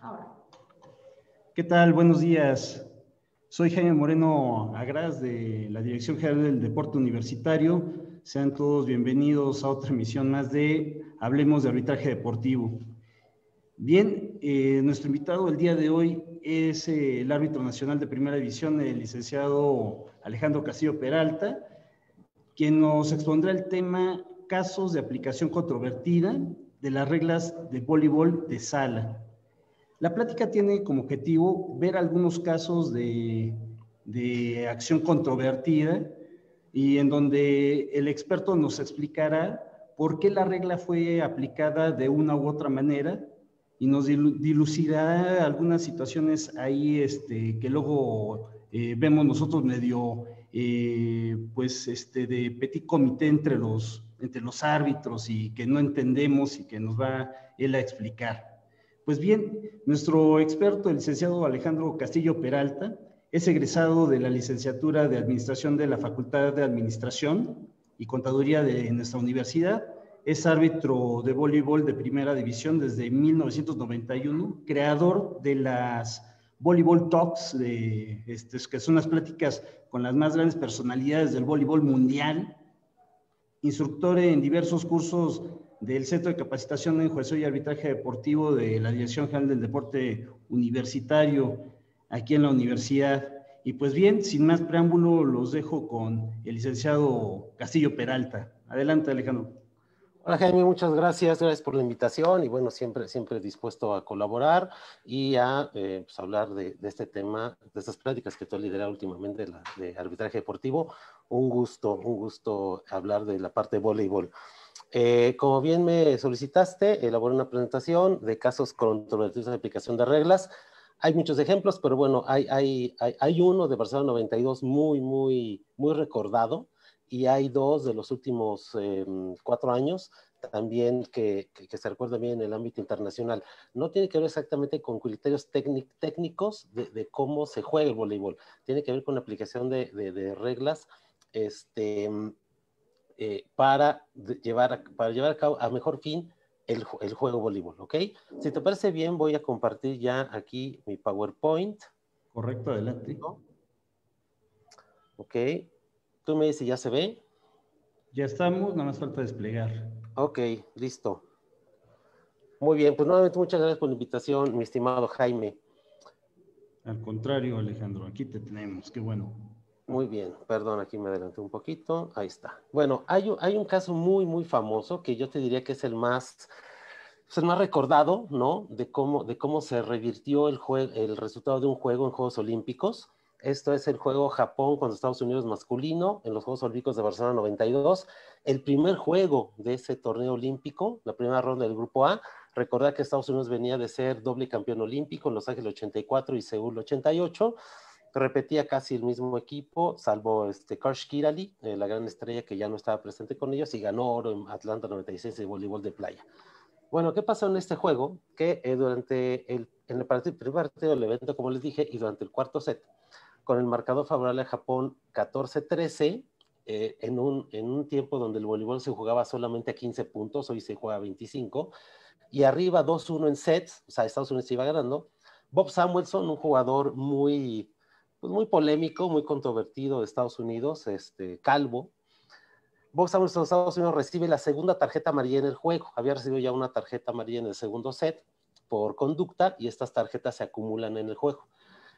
Ahora. ¿Qué tal? Buenos días. Soy Jaime Moreno Agras de la Dirección General del Deporte Universitario. Sean todos bienvenidos a otra emisión más de Hablemos de Arbitraje Deportivo. Bien, eh, nuestro invitado el día de hoy es eh, el árbitro nacional de primera división, el licenciado Alejandro Castillo Peralta, quien nos expondrá el tema casos de aplicación controvertida de las reglas de voleibol de sala. La plática tiene como objetivo ver algunos casos de, acción controvertida y en donde el experto nos explicará por qué la regla fue aplicada de una u otra manera y nos dilucidará algunas situaciones ahí este, que luego eh, vemos nosotros medio, eh, pues, este, de petit comité entre los, entre los árbitros y que no entendemos y que nos va él a explicar. Pues bien, nuestro experto, el licenciado Alejandro Castillo Peralta, es egresado de la licenciatura de Administración de la Facultad de Administración y Contaduría de nuestra universidad. Es árbitro de voleibol de primera división desde 1991, creador de las Volleyball Talks, este, que son las pláticas con las más grandes personalidades del voleibol mundial, instructor en diversos cursos del Centro de Capacitación en Juez y Arbitraje Deportivo de la Dirección General del Deporte Universitario aquí en la universidad. Y pues bien, sin más preámbulo, los dejo con el licenciado Castillo Peralta. Adelante, Alejandro. Hola Jaime, muchas gracias, gracias por la invitación y bueno, siempre, siempre dispuesto a colaborar y a eh, pues, hablar de, este tema, de estas prácticas que tú has liderado últimamente la, de arbitraje deportivo. Un gusto, un gusto hablar de la parte de voleibol. Eh, como bien me solicitaste, elaboré una presentación de casos controvertidos de aplicación de reglas. Hay muchos ejemplos, pero bueno, hay, hay, hay, uno de Barcelona 92 muy, muy, muy recordado y hay dos de los últimos em, cuatro años también que, que, se recuerda bien en el ámbito internacional. No tiene que ver exactamente con criterios técnicos de, de, cómo se juega el voleibol, tiene que ver con la aplicación de, de, de reglas este, eh, para, llevar a, para llevar a cabo a mejor fin el, el, juego voleibol, ¿ok? Si te parece bien, voy a compartir ya aquí mi PowerPoint. Correcto, adelante. Ok. Tú me dices, ¿ya se ve? Ya estamos, nada más falta desplegar. Ok, listo. Muy bien, pues nuevamente muchas gracias por la invitación, mi estimado Jaime. Al contrario, Alejandro, aquí te tenemos, qué bueno. Muy bien, perdón, aquí me adelanté un poquito. Ahí está. Bueno, hay, un caso muy, muy famoso que yo te diría que es el más, es el más recordado, ¿no? De cómo, de cómo se revirtió el, el resultado de un juego en Juegos Olímpicos. Esto es el juego Japón contra Estados Unidos masculino en los Juegos Olímpicos de Barcelona 92. El primer juego de ese torneo olímpico, la primera ronda del Grupo A. Recordad que Estados Unidos venía de ser doble campeón olímpico en Los Ángeles 84 y Seúl 88 repetía casi el mismo equipo, salvo este Karsh Kirali, eh, la gran estrella que ya no estaba presente con ellos y ganó oro en Atlanta 96 de voleibol de playa. Bueno, ¿qué pasó en este juego? Que eh, durante el, en el primer partido del evento, como les dije, y durante el cuarto set, con el marcador favorable a Japón 14-13, eh, en, un, en un tiempo donde el voleibol se jugaba solamente a 15 puntos, hoy se juega a 25, y arriba 2-1 en sets, o sea, Estados Unidos iba ganando, Bob Samuelson, un jugador muy pues muy polémico, muy controvertido de Estados Unidos, este, calvo. Bob Samuelson de Estados Unidos recibe la segunda tarjeta amarilla en el juego. Había recibido ya una tarjeta amarilla en el segundo set por conducta y estas tarjetas se acumulan en el juego.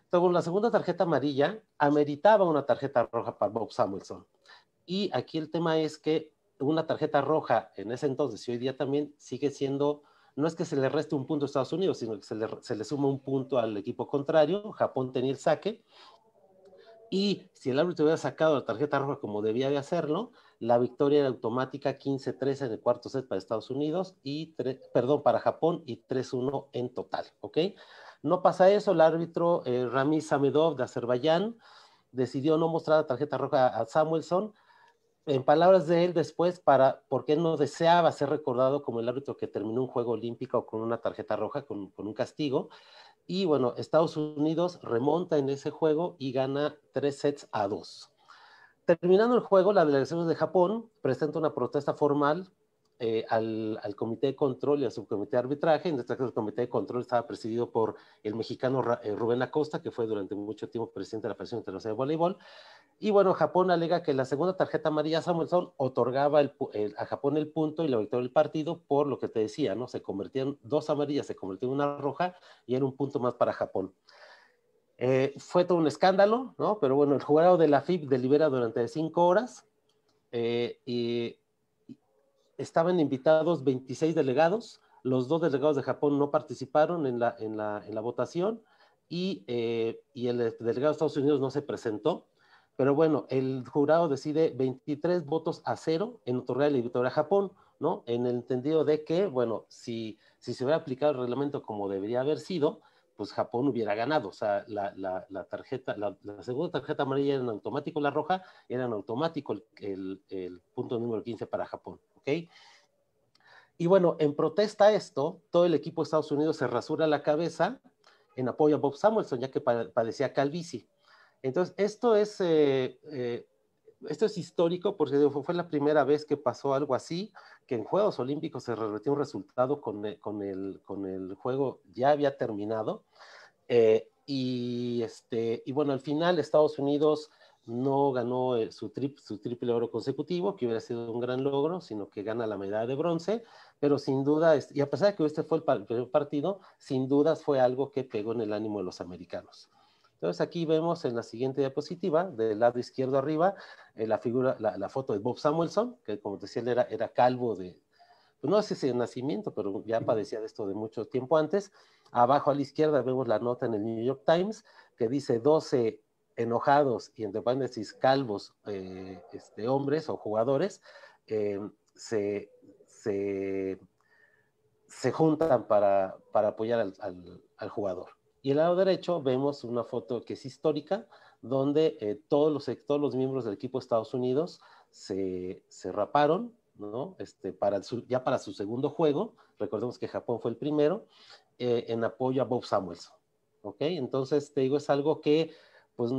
Entonces, la segunda tarjeta amarilla ameritaba una tarjeta roja para Bob Samuelson. Y aquí el tema es que una tarjeta roja en ese entonces y hoy día también sigue siendo, no es que se le reste un punto a Estados Unidos, sino que se le, se le suma un punto al equipo contrario. Japón tenía el saque y si el árbitro hubiera sacado la tarjeta roja como debía de hacerlo, la victoria era automática 15-13 en el cuarto set para Estados Unidos y, perdón, para Japón y 3-1 en total, ¿ok? No pasa eso, el árbitro eh, Ramiz Amedov de Azerbaiyán decidió no mostrar la tarjeta roja a Samuelson, en palabras de él después, para, porque él no deseaba ser recordado como el árbitro que terminó un juego olímpico con una tarjeta roja, con un castigo, y bueno, Estados Unidos remonta en ese juego y gana tres sets a dos. Terminando el juego, la delegación de Japón presenta una protesta formal eh, al, comité de control y al subcomité de arbitraje. En este caso, el comité de control estaba presidido por el mexicano eh, Rubén Acosta, que fue durante mucho tiempo presidente de la Federación Internacional de Voleibol. Y bueno, Japón alega que la segunda tarjeta amarilla Samuelson otorgaba a Japón el punto y la victoria del partido por lo que te decía, ¿no? Se convertían dos amarillas, se convirtió en una roja y era un punto más para Japón. Eh, fue todo un escándalo, ¿no? Pero bueno, el jurado de la FIB delibera durante cinco horas y estaban invitados 26 delegados, los dos delegados de Japón no participaron en la, en la, en la votación y, eh, y, el delegado de Estados Unidos no se presentó. Pero bueno, el jurado decide 23 votos a cero en otorgar la victoria a Japón, ¿no? En el entendido de que, bueno, si, si se hubiera aplicado el reglamento como debería haber sido, pues Japón hubiera ganado. O sea, la, la, la tarjeta, la, segunda tarjeta amarilla era en automático, la roja era en automático el, el, el punto número 15 para Japón. ¿Ok? Y bueno, en protesta a esto, todo el equipo de Estados Unidos se rasura la cabeza en apoyo a Bob Samuelson, ya que padecía calvicie. Entonces, esto es, eh, eh, esto es histórico porque fue la primera vez que pasó algo así, que en Juegos Olímpicos se revirtió un resultado con con el, con el juego ya había terminado. Eh, y, este, y bueno, al final Estados Unidos no ganó eh, su, su triple oro consecutivo, que hubiera sido un gran logro, sino que gana la medalla de bronce, pero sin duda, y a pesar de que este fue el primer partido, sin dudas fue algo que pegó en el ánimo de los americanos. Entonces aquí vemos en la siguiente diapositiva, del lado izquierdo arriba, eh, la figura, la, foto de Bob Samuelson, que como decía, él era, era calvo de, pues no sé si de nacimiento, pero ya padecía de esto de mucho tiempo antes. Abajo a la izquierda vemos la nota en el New York Times que dice 12 enojados y entre paréntesis calvos eh, este, hombres o jugadores eh, se, se, se, juntan para, para apoyar al, jugador. Y al lado derecho vemos una foto que es histórica, donde eh, todos, los, todos los miembros del equipo de Estados Unidos se, se raparon, ¿no? Este, para ya para su segundo juego, recordemos que Japón fue el primero, en apoyo a Bob Samuelson. ¿Ok? Entonces, te digo, es algo que pues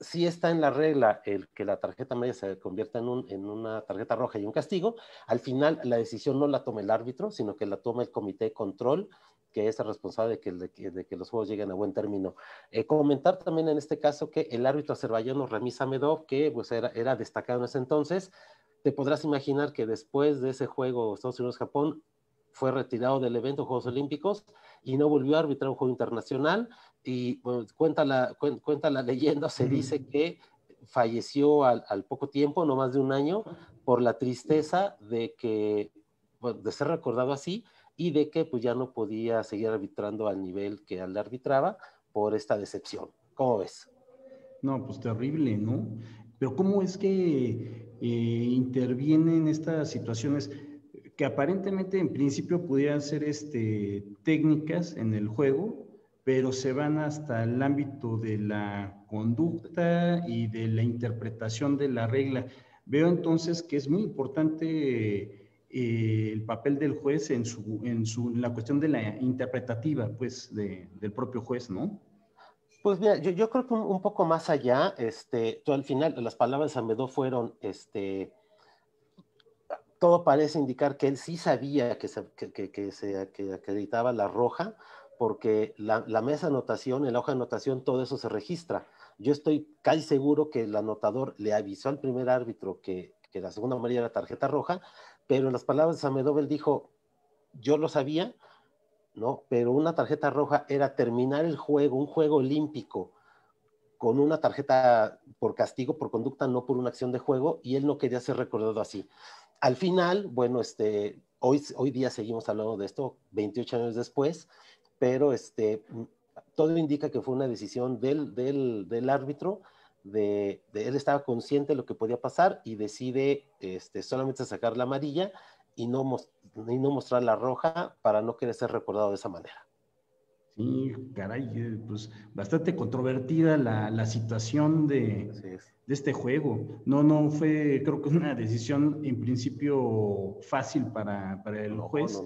sí está en la regla el que la tarjeta media se convierta en, una tarjeta roja y un castigo. Al final, la decisión no la toma el árbitro, sino que la toma el comité de control, que es el responsable de que, de, que los juegos lleguen a buen término. Eh, comentar también en este caso que el árbitro azerbaiyano Ramiz Amedov, que pues era, era destacado en ese entonces, te podrás imaginar que después de ese juego Estados Unidos-Japón, fue retirado del evento Juegos Olímpicos y no volvió a arbitrar un juego internacional. Y cuenta, la, cuenta la leyenda, se dice que falleció al, poco tiempo, no más de un año, por la tristeza de que, de ser recordado así y de que pues ya no podía seguir arbitrando al nivel que él arbitraba por esta decepción. ¿Cómo ves? No, pues terrible, ¿no? Pero ¿cómo es que eh, intervienen estas situaciones? que aparentemente en principio pudieran ser este, técnicas en el juego, pero se van hasta el ámbito de la conducta y de la interpretación de la regla. Veo entonces que es muy importante eh, el papel del juez en, su, en, su, la cuestión de la interpretativa, pues, de, del propio juez, ¿no? Pues mira, yo, yo creo que un, poco más allá, este, tú al final, las palabras de Amedó fueron, este, todo parece indicar que él sí sabía que se, que, se acreditaba la roja, porque la, mesa de anotación, en la hoja de anotación, todo eso se registra. Yo estoy casi seguro que el anotador le avisó al primer árbitro que, la segunda amarilla era tarjeta roja, pero en las palabras de Samedov él dijo, yo lo sabía, ¿no? Pero una tarjeta roja era terminar el juego, un juego olímpico, con una tarjeta por castigo, por conducta, no por una acción de juego, y él no quería ser recordado así al final, bueno, este, hoy, hoy día seguimos hablando de esto, 28 años después, pero este, todo indica que fue una decisión del, del, del árbitro, de, él estaba consciente de lo que podía pasar y decide este, solamente sacar la amarilla y no, y no mostrar la roja para no querer ser recordado de esa manera. Sí, caray, eh, pues bastante controvertida la, la situación de, de, este juego. No, no fue, creo que una decisión en principio fácil para, para el juez,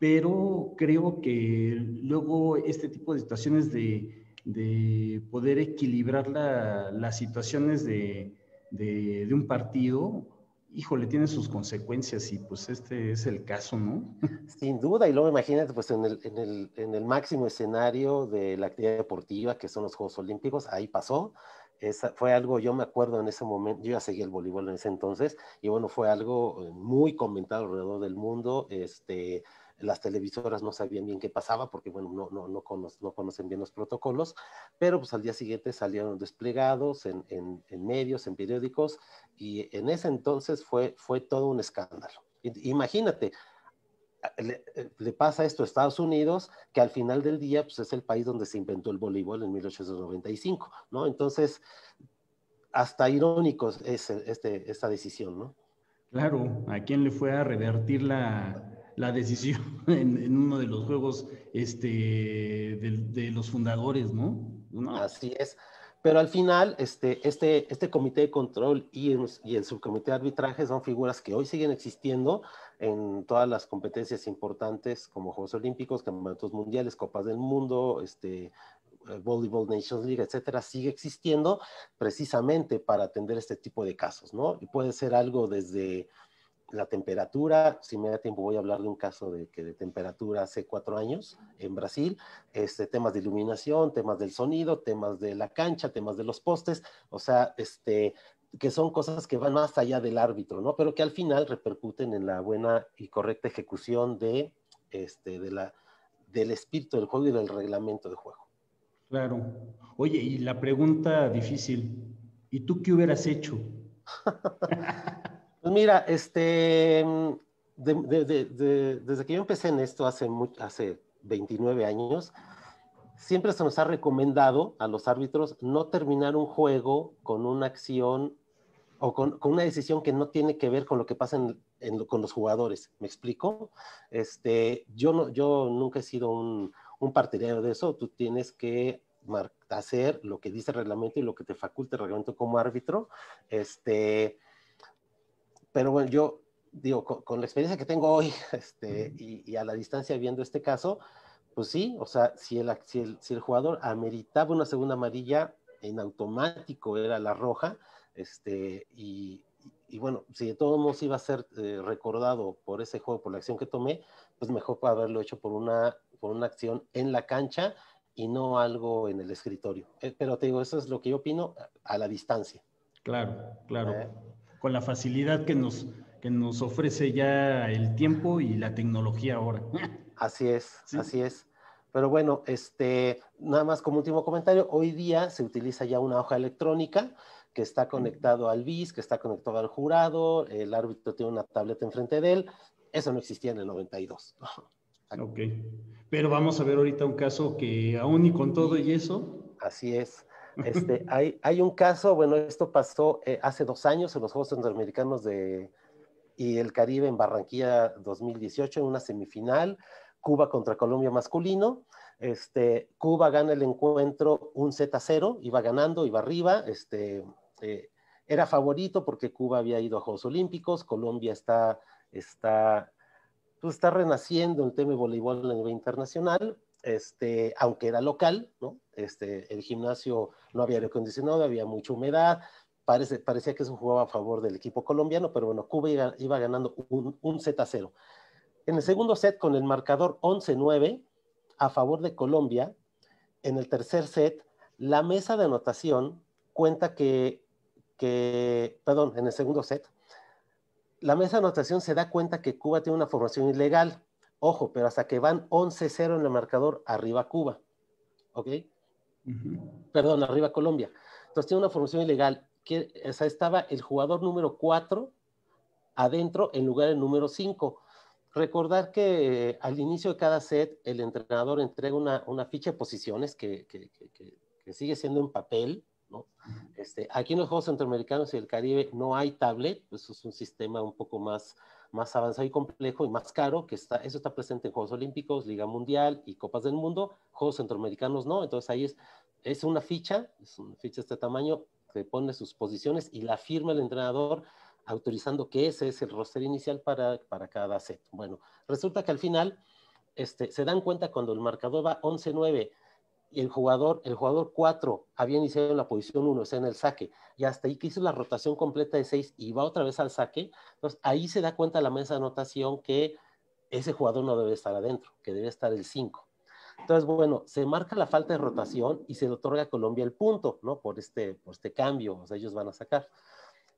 pero creo que luego este tipo de situaciones de, de poder equilibrar la, las situaciones de, de, un partido, híjole, tiene sus consecuencias y pues este es el caso, ¿no? Sin duda, y luego imagínate pues en el, en el, en el máximo escenario de la actividad deportiva, que son los Juegos Olímpicos, ahí pasó, esa, fue algo, yo me acuerdo en ese momento, yo ya seguía el voleibol en ese entonces, y bueno, fue algo eh, muy comentado alrededor del mundo, este, las televisoras no sabían bien qué pasaba porque, bueno, no, no, no, no conocen bien los protocolos, pero pues al día siguiente salieron desplegados en, en, en, medios, en periódicos, y en ese entonces fue, fue todo un escándalo. Imagínate, le, eh, le, pasa esto a Estados Unidos, que al final del día pues, es el país donde se inventó el voleibol en 1895, ¿no? Entonces, hasta irónico es este, esta decisión, ¿no? Claro, ¿a quién le fue a revertir la, la decisión en, en, uno de los juegos este, de, los fundadores, ¿no? Así es. Pero al final, este, este, este comité de control y el subcomité de arbitraje son figuras que hoy siguen existiendo en todas las competencias importantes como Juegos Olímpicos, Campeonatos Mundiales, Copas del Mundo, este, eh, Volleyball Nations League, etcétera, sigue existiendo precisamente para atender este tipo de casos, ¿no? Y puede ser algo desde la temperatura, si me da tiempo voy a hablar de un caso de que de temperatura hace cuatro años en Brasil, este, temas de iluminación, temas del sonido, temas de la cancha, temas de los postes, o sea, este, que son cosas que van más allá del árbitro, ¿no? Pero que al final repercuten en la buena y correcta ejecución de, este, de la, del espíritu del juego y del reglamento de juego. Claro. Oye, y la pregunta difícil, ¿y tú qué hubieras hecho? Pues mira, este, de, de, de, desde que yo empecé en esto hace, hace 29 años, siempre se nos ha recomendado a los árbitros no terminar un juego con una acción o con, una decisión que no tiene que ver con lo que pasa en, con los jugadores. ¿Me explico? Este, yo, no, yo nunca he sido un, un partidario de eso. Tú tienes que hacer lo que dice el reglamento y lo que te faculta el reglamento como árbitro. Este, pero bueno, yo digo, con, con, la experiencia que tengo hoy este, y, y, a la distancia viendo este caso, pues sí, o sea, si el, si el, si el jugador ameritaba una segunda amarilla, en automático era la roja, este, y, y bueno, si de todos modos iba a ser eh, recordado por ese juego, por la acción que tomé, pues mejor haberlo hecho por una, por una acción en la cancha y no algo en el escritorio. Eh, pero te digo, eso es lo que yo opino a la distancia. Claro, claro. Eh, con la facilidad que nos, que nos ofrece ya el tiempo y la tecnología ahora. Así es, ¿Sí? así es. Pero bueno, este, nada más como último comentario, hoy día se utiliza ya una hoja electrónica que está conectado al BIS, que está conectado al jurado, el árbitro tiene una tableta enfrente de él, eso no existía en el 92. Ok, pero vamos a ver ahorita un caso que aún y con todo y eso. Así es. Este, hay, hay, un caso, bueno, esto pasó eh, hace dos años en los Juegos Centroamericanos de, y el Caribe en Barranquilla 2018, en una semifinal, Cuba contra Colombia masculino. Este, Cuba gana el encuentro un Z 0, iba ganando, iba arriba. Este, eh, era favorito porque Cuba había ido a Juegos Olímpicos, Colombia está, está, pues está renaciendo el tema de voleibol a nivel internacional, este, aunque era local, ¿no? Este, el gimnasio no había aire acondicionado, había mucha humedad, parece, parecía que eso jugaba a favor del equipo colombiano, pero bueno, Cuba iba, iba ganando un, un Z0. En el segundo set, con el marcador 11-9 a favor de Colombia, en el tercer set, la mesa de anotación cuenta que, que, perdón, en el segundo set, la mesa de anotación se da cuenta que Cuba tiene una formación ilegal. Ojo, pero hasta que van 11-0 en el marcador, arriba Cuba. ¿Ok? Uh -huh. Perdón, arriba Colombia. Entonces tiene una formación ilegal. Que, o sea, estaba el jugador número 4 adentro en lugar del número 5. Recordar que eh, al inicio de cada set el entrenador entrega una, una ficha de posiciones que, que, que, que, sigue siendo en papel. ¿no? Este, aquí en los Juegos Centroamericanos y el Caribe no hay tablet, pues es un sistema un poco más, más avanzado y complejo y más caro, que está, eso está presente en Juegos Olímpicos, Liga Mundial y Copas del Mundo, Juegos Centroamericanos no, entonces ahí es, es una ficha, es una ficha de este tamaño, que pone sus posiciones y la firma el entrenador autorizando que ese es el roster inicial para, para cada set. Bueno, resulta que al final este, se dan cuenta cuando el marcador va 11-9 y el jugador, el jugador 4 había iniciado en la posición 1, o en el saque, y hasta ahí que hizo la rotación completa de 6 y va otra vez al saque, entonces ahí se da cuenta la mesa de anotación que ese jugador no debe estar adentro, que debe estar el 5. Entonces, bueno, se marca la falta de rotación y se le otorga a Colombia el punto, ¿no? Por este, por este cambio, o sea, ellos van a sacar.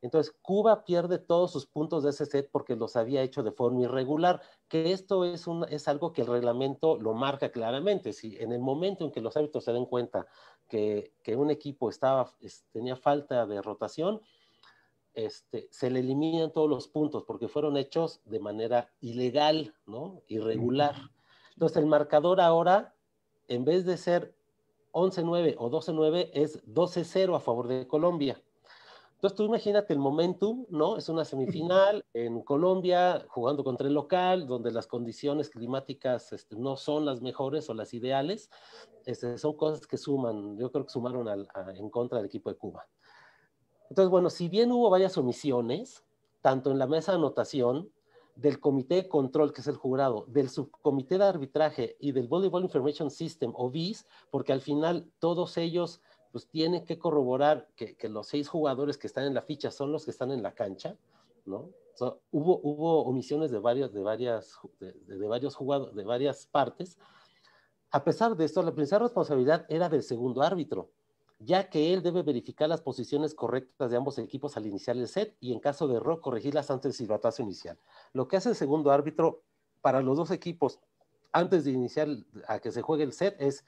Entonces, Cuba pierde todos sus puntos de ese set porque los había hecho de forma irregular, que esto es, un, es algo que el reglamento lo marca claramente. Si en el momento en que los árbitros se den cuenta que, que un equipo estaba, tenía falta de rotación, este, se le eliminan todos los puntos porque fueron hechos de manera ilegal, ¿no? Irregular. Entonces, el marcador ahora, en vez de ser 11-9 o 12-9, es 12-0 a favor de Colombia. Entonces tú imagínate el momentum, ¿no? Es una semifinal en Colombia jugando contra el local, donde las condiciones climáticas este, no son las mejores o las ideales. Este, son cosas que suman, yo creo que sumaron en contra del equipo de Cuba. Entonces, bueno, si bien hubo varias omisiones, tanto en la mesa de anotación, del comité de control, que es el jurado, del subcomité de arbitraje y del Volleyball Information System o VIS, porque al final todos ellos pues tiene que corroborar que, los seis jugadores que están en la ficha son los que están en la cancha, ¿no? hubo, hubo omisiones de, varios, de, varias, de, varios jugadores, de varias partes. A pesar de esto, la principal responsabilidad era del segundo árbitro, ya que él debe verificar las posiciones correctas de ambos equipos al iniciar el set y en caso de error corregirlas antes del silbatazo inicial. Lo que hace el segundo árbitro para los dos equipos antes de iniciar a que se juegue el set es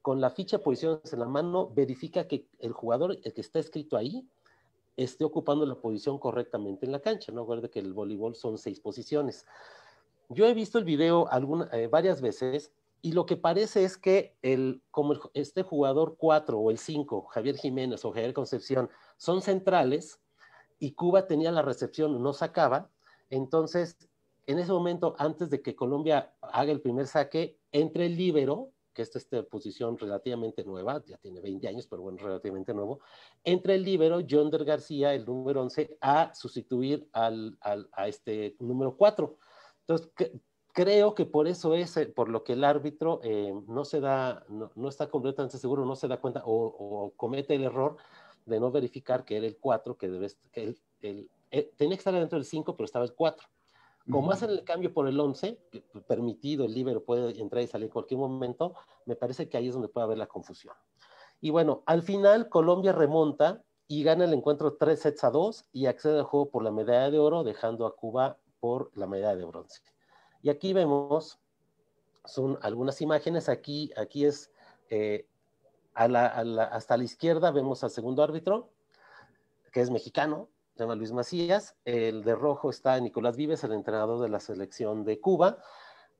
con la ficha posiciones en la mano, verifica que el jugador, el que está escrito ahí, esté ocupando la posición correctamente en la cancha. No recuerde que el voleibol son seis posiciones. Yo he visto el video eh, varias veces y lo que parece es que el, como este jugador 4 o el 5, Javier Jiménez o Javier Concepción, son centrales y Cuba tenía la recepción, no sacaba, entonces en ese momento, antes de que Colombia haga el primer saque, entre el líbero, que es esta posición relativamente nueva, ya tiene 20 años, pero bueno, relativamente nuevo, entra el líbero Yonder García, el número 11, a sustituir al, a este número 4. Entonces, creo que por eso es eh, por lo que el árbitro eh, no se da, no, no, está completamente seguro, no se da cuenta o, o, comete el error de no verificar que era el 4, que, debe, que el, el, eh, tenía que estar dentro del 5, pero estaba el 4. Como hacen el cambio por el 11, permitido, el libero puede entrar y salir en cualquier momento, me parece que ahí es donde puede haber la confusión. Y bueno, al final Colombia remonta y gana el encuentro 3 sets a 2 y accede al juego por la medalla de oro, dejando a Cuba por la medalla de bronce. Y aquí vemos, son algunas imágenes, aquí, aquí es eh, hasta la izquierda vemos al segundo árbitro, que es mexicano, se llama Luis Macías. El de rojo está Nicolás Vives, el entrenador de la selección de Cuba.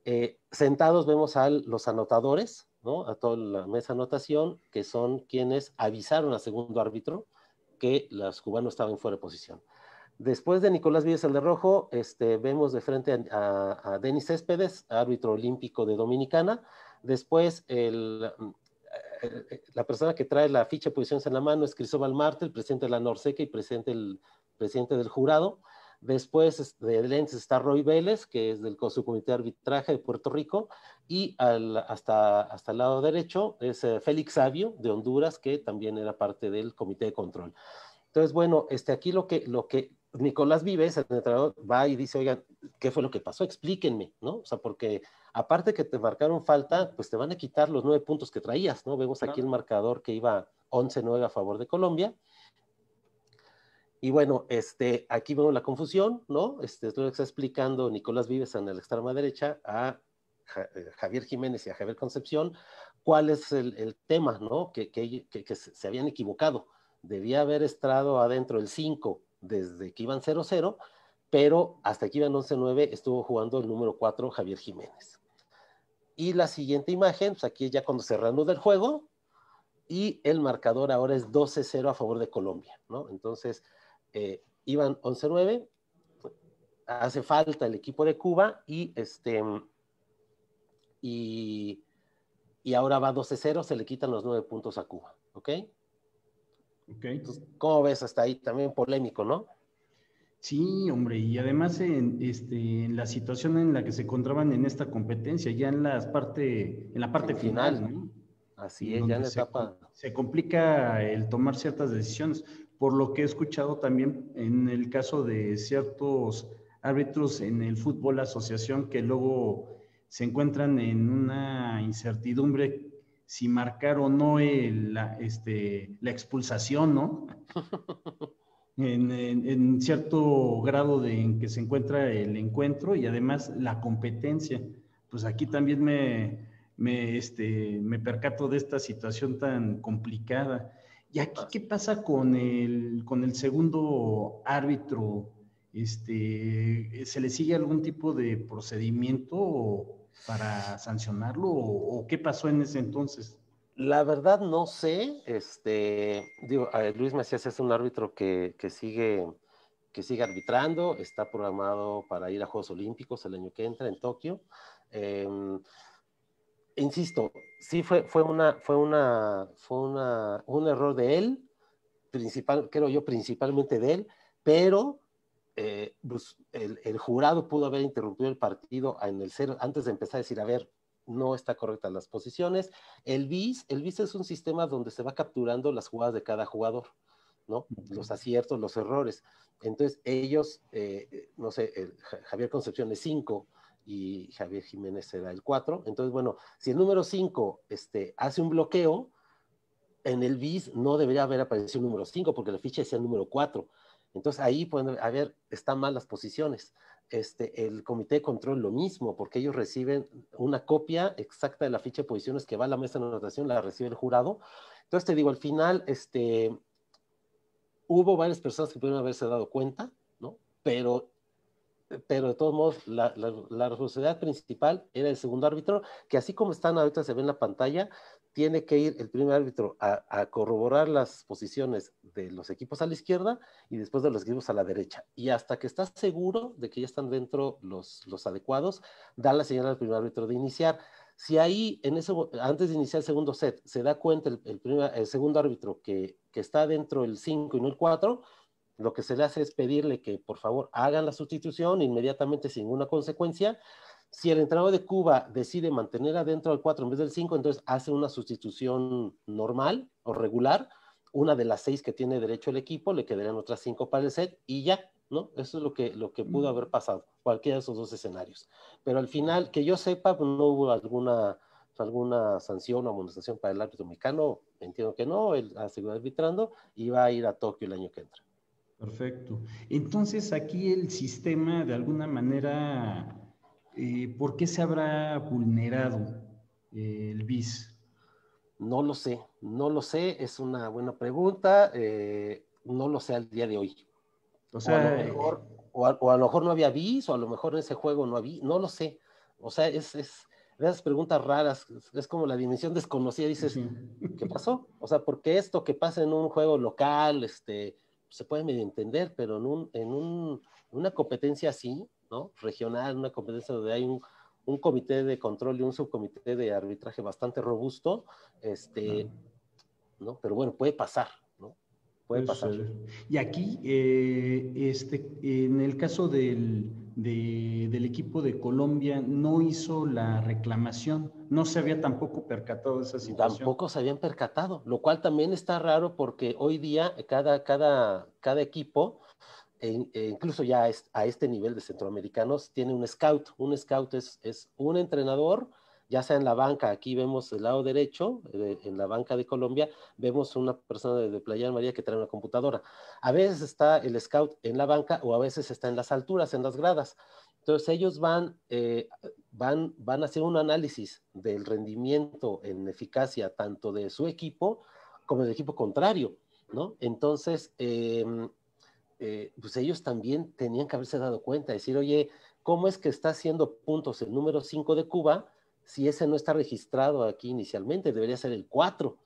Eh, sentados vemos a los anotadores, ¿no? a toda la mesa anotación, que son quienes avisaron al segundo árbitro que los cubanos estaban fuera de posición. Después de Nicolás Vives, el de rojo, este, vemos de frente a, a, Denis Céspedes, árbitro olímpico de Dominicana. Después, el, eh, la persona que trae la ficha de posiciones en la mano es Cristóbal Marte, el presidente de la Norseca y presidente el presidente del jurado. Después de lentes está Roy Vélez, que es del Comité de Arbitraje de Puerto Rico. Y hasta, hasta el lado derecho es eh, Félix Sabio, de Honduras, que también era parte del Comité de Control. Entonces, bueno, este, aquí lo que, lo que Nicolás Vives, el entrenador, va y dice, oigan, ¿qué fue lo que pasó? Explíquenme, ¿no? O sea, porque aparte que te marcaron falta, pues te van a quitar los nueve puntos que traías, ¿no? Vemos aquí el marcador que iba 11-9 a favor de Colombia. Y bueno, este, aquí vemos la confusión, ¿no? Este, es lo que está explicando Nicolás Vives en la extrema derecha a eh, Javier Jiménez y a Javier Concepción, cuál es el, tema, ¿no? Que, que, que, se habían equivocado. Debía haber estado adentro el 5 desde que iban 0-0, pero hasta que iban 11-9 estuvo jugando el número 4 Javier Jiménez. Y la siguiente imagen, pues aquí ya cuando se reanuda el juego, y el marcador ahora es 12-0 a favor de Colombia, ¿no? Entonces, eh, iban 11-9, hace falta el equipo de Cuba y este y, y ahora va 12-0, se le quitan los 9 puntos a Cuba, ¿ok? Ok. ¿Cómo ves hasta ahí? También polémico, ¿no? Sí, hombre, y además en, este, en la situación en la que se encontraban en esta competencia, ya en, las parte, en la parte final, ¿no? Así es, ya en la etapa. Se complica el tomar ciertas decisiones, por lo que he escuchado también en el caso de ciertos árbitros en el fútbol asociación que luego se encuentran en una incertidumbre si marcar o no la, este, la expulsación, ¿no? en, cierto grado de en que se encuentra el encuentro y además la competencia. Pues aquí también me, me, este, me percato de esta situación tan complicada. ¿Y aquí qué pasa con el, con el segundo árbitro? Este, ¿Se le sigue algún tipo de procedimiento para sancionarlo o, qué pasó en ese entonces? La verdad no sé, este, digo, Luis Macías es un árbitro que, que, sigue, que sigue arbitrando, está programado para ir a Juegos Olímpicos el año que entra en Tokio. Em, insisto, sí fue, fue, una, fue, una, fue una, un error de él, principal, creo yo principalmente de él, pero eh, pues, el, el, jurado pudo haber interrumpido el partido en el cero, antes de empezar a decir, a ver, no está correcta las posiciones. El BIS, el BIS es un sistema donde se va capturando las jugadas de cada jugador, ¿no? Los aciertos, los errores. Entonces, ellos, eh, no sé, Javier Concepción es 5, y Javier Jiménez será el 4. Entonces, bueno, si el número 5 este, hace un bloqueo, en el BIS no debería haber aparecido el número 5 porque la ficha decía el número 4. Entonces ahí pueden haber, están mal las posiciones. Este, el comité de control lo mismo, porque ellos reciben una copia exacta de la ficha de posiciones que va a la mesa de anotación, la recibe el jurado. Entonces te digo, al final, este, hubo varias personas que pudieron haberse dado cuenta, ¿no? Pero pero de todos modos, la, la, responsabilidad principal era el segundo árbitro, que así como están ahorita se ve en la pantalla, tiene que ir el primer árbitro a, corroborar las posiciones de los equipos a la izquierda y después de los equipos a la derecha. Y hasta que está seguro de que ya están dentro los, los adecuados, da la señal al primer árbitro de iniciar. Si ahí, en eso, antes de iniciar el segundo set, se da cuenta el, segundo árbitro que, que está dentro el 5 y no el 4, lo que se le hace es pedirle que por favor hagan la sustitución inmediatamente sin ninguna consecuencia. Si el entrenador de Cuba decide mantener adentro al 4 en vez del 5, entonces hace una sustitución normal o regular, una de las seis que tiene derecho el equipo, le quedarían otras cinco para el set y ya, ¿no? Eso es lo que, lo que pudo haber pasado, cualquiera de esos dos escenarios. Pero al final, que yo sepa, pues, no hubo alguna, alguna sanción o amonestación para el árbitro mexicano, entiendo que no, él ha seguido arbitrando y va a ir a Tokio el año que entra. Perfecto. Entonces aquí el sistema de alguna manera, eh, ¿por qué se habrá vulnerado eh, el BIS? No lo sé, no lo sé, es una buena pregunta, eh, no lo sé al día de hoy. O sea, o a, lo mejor, no había BIS, o a lo mejor en ese juego no había, no lo sé. O sea, es, es esas preguntas raras, es como la dimensión desconocida, dices, ¿qué pasó? O sea, ¿por qué esto que pasa en un juego local, este, se puede medio entender, pero en, un, en un, una competencia así, ¿no? Regional, una competencia donde hay un, un, comité de control y un subcomité de arbitraje bastante robusto, este, ¿no? Pero bueno, puede pasar, ¿no? Puede pasar. Y aquí, eh, este, en el caso del, del equipo de Colombia, no hizo la reclamación, no se había tampoco percatado de esa situación. Tampoco se habían percatado, lo cual también está raro porque hoy día cada, cada, cada equipo, e, e incluso ya a este nivel de centroamericanos, tiene un scout. Un scout es, un entrenador ya sea en la banca, aquí vemos el lado derecho, en la banca de Colombia, vemos una persona de, Playa María que trae una computadora. A veces está el scout en la banca o a veces está en las alturas, en las gradas. Entonces ellos van, eh, van, van a hacer un análisis del rendimiento en eficacia tanto de su equipo como del equipo contrario, ¿no? Entonces, em, eh, pues ellos también tenían que haberse dado cuenta, decir, oye, ¿cómo es que está haciendo puntos el número 5 de Cuba? si ese no está registrado aquí inicialmente, debería ser el 4.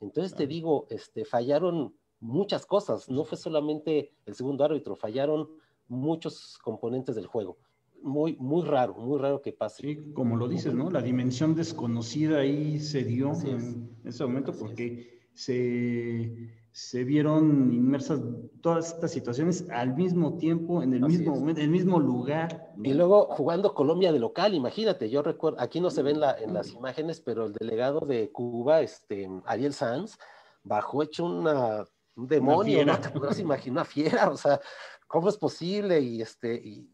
Entonces te digo, este, fallaron muchas cosas, no fue solamente el segundo árbitro, fallaron muchos componentes del juego. Muy, muy raro, muy raro que pase. Sí, como lo dices, ¿no? La dimensión desconocida ahí se dio en ese momento porque se, se vieron inmersas todas estas situaciones al mismo tiempo, en el mismo momento, en el mismo lugar. Y luego jugando Colombia de local, imagínate, yo recuerdo, aquí no se ven la, en las imágenes, pero el delegado de Cuba, este, Ariel Sanz, bajó hecho una, un demonio, ¿no? Te podrás imaginar una fiera, o sea, ¿cómo es posible? Y este, y,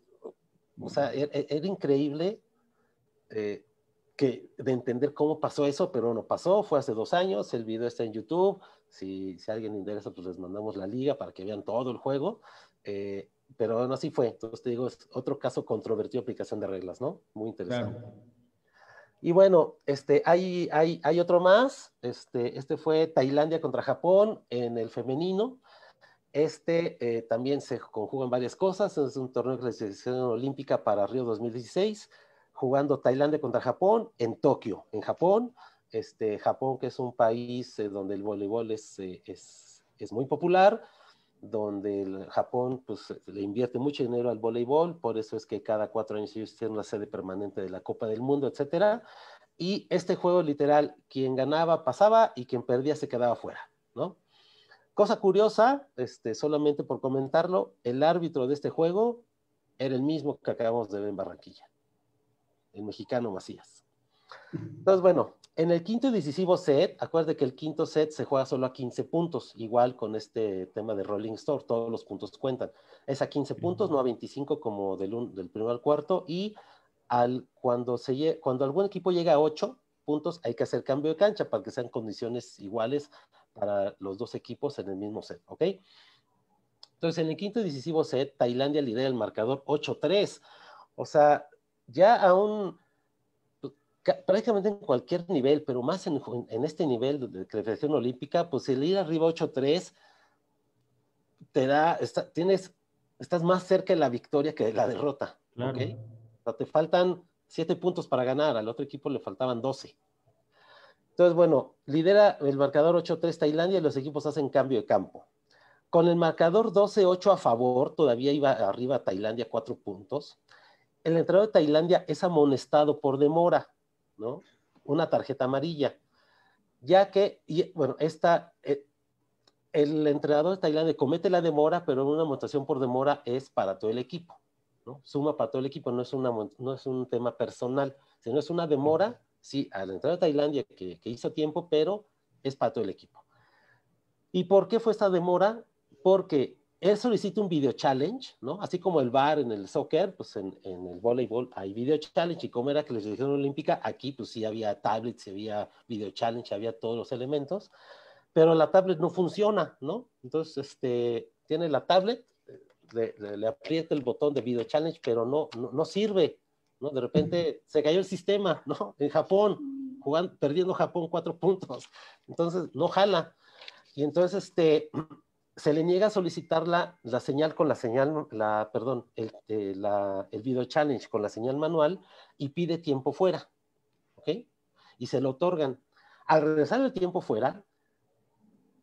o sea, e, e, era, increíble eh, que, de entender cómo pasó eso, pero no pasó, fue hace dos años, el video está en YouTube, si, si alguien le interesa, pues les mandamos la liga para que vean todo el juego. Eh, pero bueno, así fue. Entonces te digo, es otro caso controvertido aplicación de reglas, ¿no? Muy interesante. Y bueno, este, hay, hay, hay otro más. Este, este fue Tailandia contra Japón en el femenino. Este eh, también se conjuga en varias cosas. Es un torneo de clasificación olímpica para Río 2016, jugando Tailandia contra Japón en Tokio, en Japón. Este, Japón, que es un país eh, donde el voleibol es, eh, es, es, muy popular, donde el Japón pues, le invierte mucho dinero al voleibol, por eso es que cada cuatro años ellos una sede permanente de la Copa del Mundo, etcétera. Y este juego literal, quien ganaba pasaba y quien perdía se quedaba fuera, ¿no? Cosa curiosa, este, solamente por comentarlo, el árbitro de este juego era el mismo que acabamos de ver en Barranquilla, el mexicano Macías. Entonces, bueno, en el quinto y decisivo set, acuérdate que el quinto set se juega solo a 15 puntos, igual con este tema de Rolling Store, todos los puntos cuentan. Es a 15 puntos, no a 25 como del, del primero al cuarto, y al, cuando, se, cuando algún equipo llega a 8 puntos, hay que hacer cambio de cancha para que sean condiciones iguales para los dos equipos en el mismo set, ¿ok? Entonces, en el quinto y decisivo set, Tailandia lidera el marcador 8-3. O sea, ya aún prácticamente en cualquier nivel, pero más en, este nivel de federación olímpica, pues el ir arriba 8-3 te da, tienes, estás más cerca de la victoria que de la derrota. ¿okay? O sea, te faltan 7 puntos para ganar, al otro equipo le faltaban 12. Entonces, bueno, lidera el marcador 8-3 Tailandia y los equipos hacen cambio de campo. Con el marcador 12-8 a favor, todavía iba arriba Tailandia 4 puntos. El entrenador de Tailandia es amonestado por demora. ¿No? Una tarjeta amarilla. Ya que, y, bueno, esta, eh, el entrenador de Tailandia comete la demora, pero una amonestación por demora es para todo el equipo, ¿no? Suma para todo el equipo, no es, una, no es un tema personal, sino es una demora, sí, al entrenador de Tailandia que, que hizo tiempo, pero es para todo el equipo. ¿Y por qué fue esta demora? Porque él solicita un video challenge, ¿no? Así como el bar en el soccer, pues en, el voleibol hay video challenge. Y como era que la selección olímpica, aquí pues sí había tablets, había video challenge, había todos los elementos. Pero la tablet no funciona, ¿no? Entonces, este, tiene la tablet, le, aprieta el botón de video challenge, pero no, no, sirve, ¿no? De repente se cayó el sistema, ¿no? En Japón, jugando, perdiendo Japón cuatro puntos. Entonces, no jala. Y entonces, este se le niega a solicitar la, señal con la señal, la, perdón, el, eh, el video challenge con la señal manual y pide tiempo fuera. ¿Ok? Y se lo otorgan. Al regresar el tiempo fuera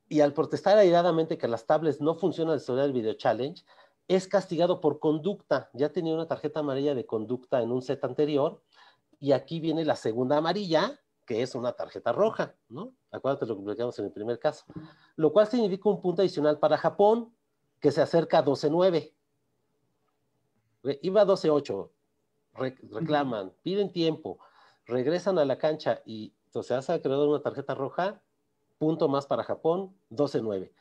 y al protestar airadamente que las tablets no funcionan al historial del video challenge, es castigado por conducta. Ya tenía una tarjeta amarilla de conducta en un set anterior y aquí viene la segunda amarilla que es una tarjeta roja, ¿no? Acuérdate lo que platicamos en el primer caso. Lo cual significa un punto adicional para Japón, que se acerca a 12-9. Iba a 12-8, reclaman, piden tiempo, regresan a la cancha y entonces se ha creado una tarjeta roja, punto más para Japón, 12-9.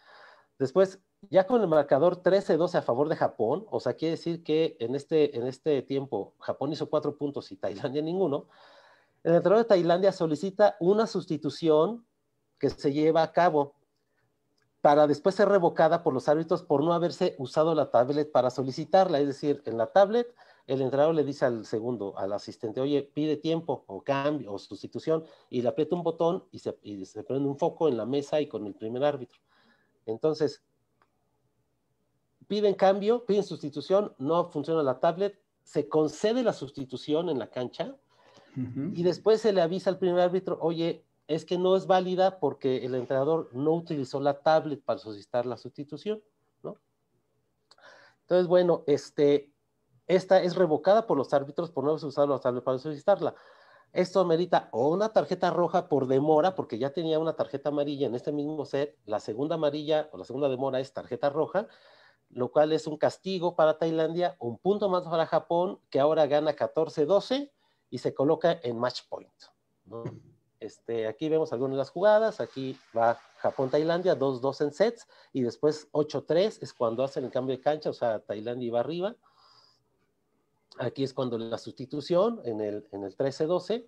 Después, ya con el marcador 13-12 a favor de Japón, o sea, quiere decir que en este, en este tiempo Japón hizo cuatro puntos y Tailandia ninguno, el entrenador de Tailandia solicita una sustitución que se lleva a cabo para después ser revocada por los árbitros por no haberse usado la tablet para solicitarla. Es decir, en la tablet el entrenador le dice al segundo, al asistente, oye, pide tiempo o cambio o sustitución y le aprieta un botón y se, y se prende un foco en la mesa y con el primer árbitro. Entonces, piden cambio, piden sustitución, no funciona la tablet, se concede la sustitución en la cancha y después se le avisa al primer árbitro, oye, es que no es válida porque el entrenador no utilizó la tablet para solicitar la sustitución, ¿no? Entonces, bueno, este, esta es revocada por los árbitros por no haber usado la tablet para solicitarla. Esto amerita o una tarjeta roja por demora, porque ya tenía una tarjeta amarilla en este mismo set. La segunda amarilla o la segunda demora es tarjeta roja, lo cual es un castigo para Tailandia, un punto más para Japón, que ahora gana 14-12 y se coloca en match point. Este, aquí vemos algunas de las jugadas. Aquí va Japón-Tailandia, 2-2 en sets, y después 8-3 es cuando hacen el cambio de cancha, o sea, Tailandia iba arriba. Aquí es cuando la sustitución en el, en el 13-12,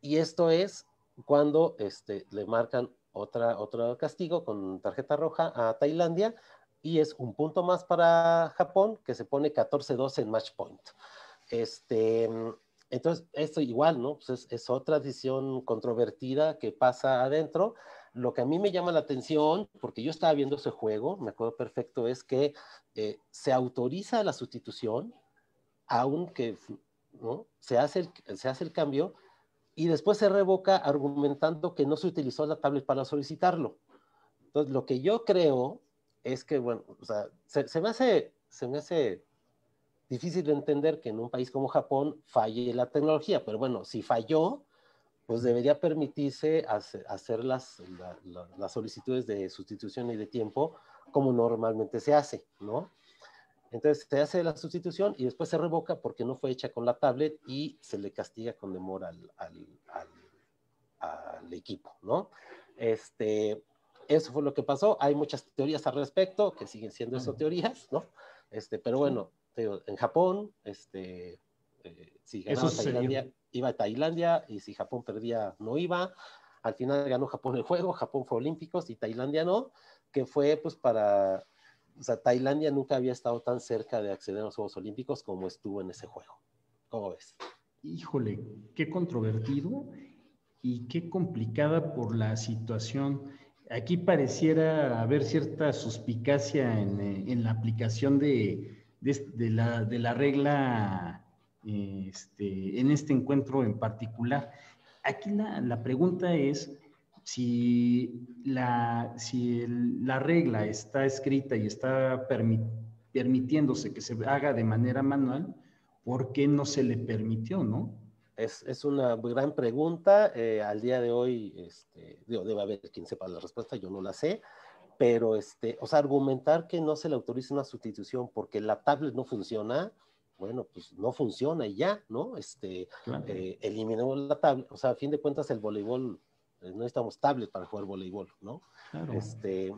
y esto es cuando este, le marcan otra, otro castigo con tarjeta roja a Tailandia, y es un punto más para Japón, que se pone 14-12 en match point. Este, entonces, esto igual, ¿no? Pues es, otra decisión controvertida que pasa adentro. Lo que a mí me llama la atención, porque yo estaba viendo ese juego, me acuerdo perfecto, es que eh, se autoriza la sustitución, aunque ¿no? se, hace el, se hace el cambio, y después se revoca argumentando que no se utilizó la tablet para solicitarlo. Entonces, lo que yo creo es que, bueno, o sea, se, me hace, se me hace difícil de entender que en un país como Japón falle la tecnología, pero bueno, si falló, pues debería permitirse hacer, las, las solicitudes de sustitución y de tiempo como normalmente se hace, ¿no? Entonces se hace la sustitución y después se revoca porque no fue hecha con la tablet y se le castiga con demora al, al, al, equipo, ¿no? Este, eso fue lo que pasó. Hay muchas teorías al respecto que siguen siendo esas teorías, ¿no? Este, pero bueno, en Japón, este, eh, si ganaba Tailandia, iba a Tailandia y si Japón perdía, no iba. Al final ganó Japón el juego, Japón fue olímpicos y Tailandia no, que fue pues para, o sea, Tailandia nunca había estado tan cerca de acceder a los Juegos Olímpicos como estuvo en ese juego. ¿Cómo ves? Híjole, qué controvertido y qué complicada por la situación. Aquí pareciera haber cierta suspicacia en, eh, en la aplicación de, de, la, de la, regla este, en este encuentro en particular. Aquí la, la pregunta es si, la, si la regla está escrita y está permitiéndose que se haga de manera manual, ¿por qué no se le permitió, no? Es, es una gran pregunta. Eh, al día de hoy, este, debe haber quien sepa la respuesta, yo no la sé pero este, o sea, argumentar que no se le autoriza una sustitución porque la tablet no funciona, bueno, pues no funciona y ya, ¿no? Este, eh, eliminemos la tablet, o sea, a fin de cuentas el voleibol, eh, no estamos tablet para jugar voleibol, ¿no? Este,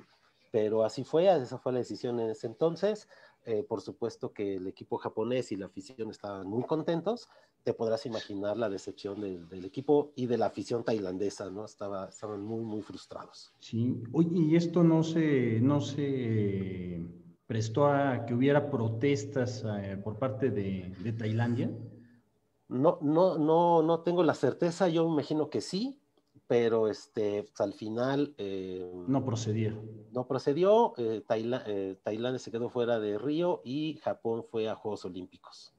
pero así fue, esa fue la decisión en ese entonces. Eh, por supuesto que el equipo japonés y la afición estaban muy contentos. Te podrás imaginar la decepción del, equipo y de la afición tailandesa, ¿no? Estaba, estaban muy, muy frustrados. Sí, oye, ¿y esto no se, no se prestó a que hubiera protestas eh, por parte de, de Tailandia? No, no, no, no tengo la certeza, yo imagino que sí, pero este, pues, al final... Eh, no procedía. No procedió, eh, eh, Tailandia se quedó fuera de Río y Japón fue a Juegos Olímpicos.